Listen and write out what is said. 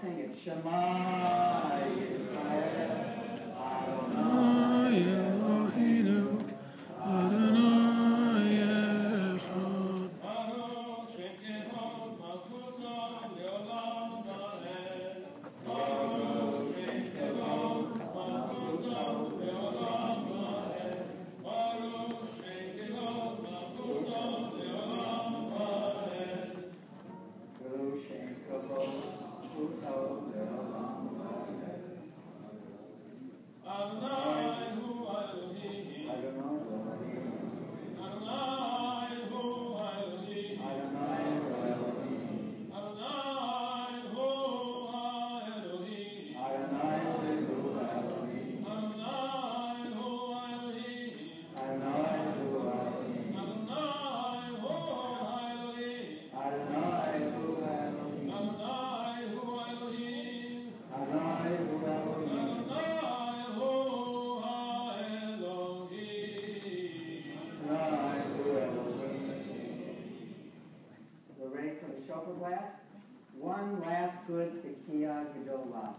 sing it. Shema Israel. Amen. One last good tequila gadola.